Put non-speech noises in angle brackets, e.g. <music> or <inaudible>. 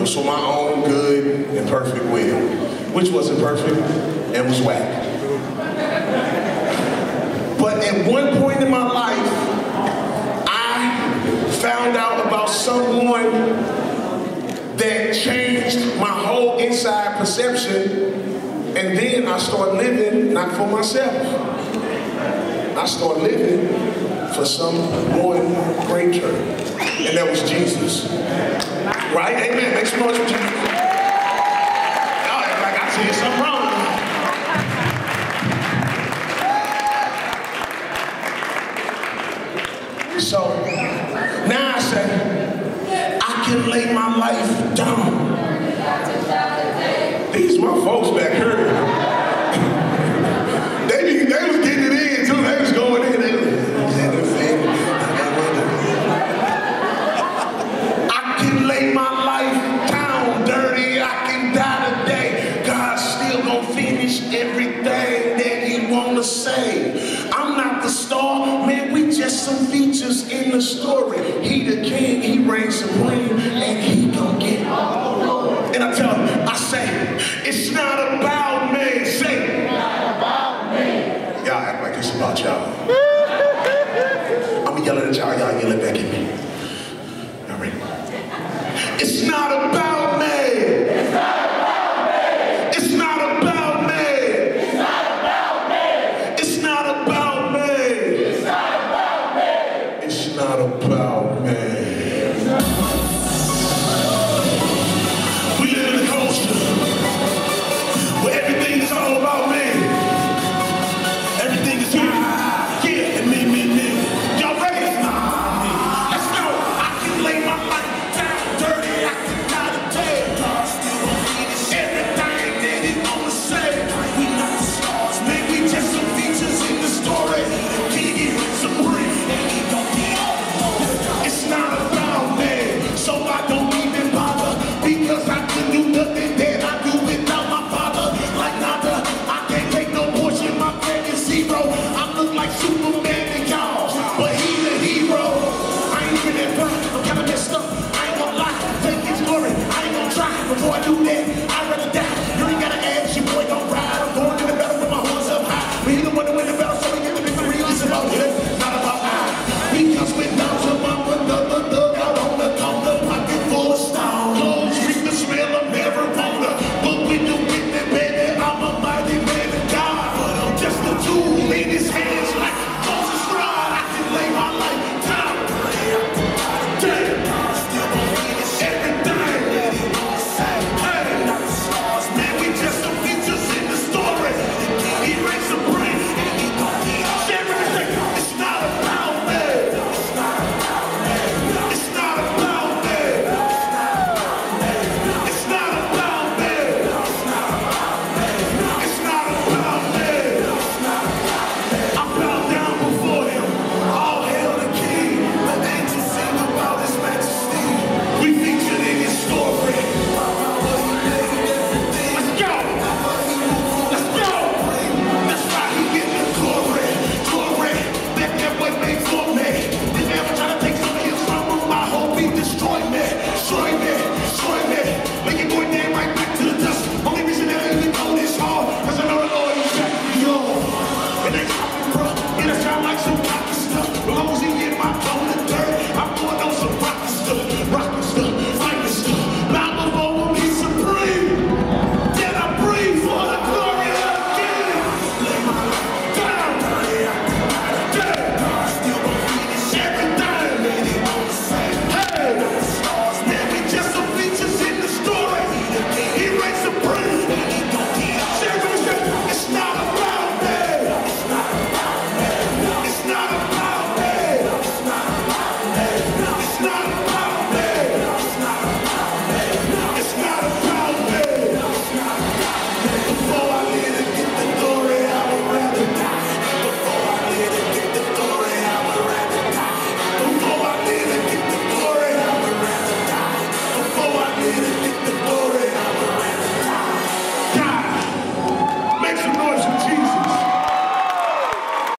Was for my own good and perfect will, which wasn't perfect and was whack. But at one point in my life, I found out about someone that changed my whole inside perception, and then I started living not for myself. I started living for someone greater, and that was Jesus. Right? Amen. Make some noise for Jesus. Y'all act like I said something wrong. So now I say, I can lay my life down. Gonna finish everything that He wanna say. I'm not the star, man. We just some features in the story. He the king. He reigns supreme, and He gonna get all the glory. And I tell him, I say, it's not about me. Say, y'all act like it's about y'all. <laughs> I'm yelling at y'all. Y'all yelling back at me. All right. It's not about not about, man. freedom of the